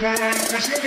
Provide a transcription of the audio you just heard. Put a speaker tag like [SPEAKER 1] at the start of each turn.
[SPEAKER 1] ground, push your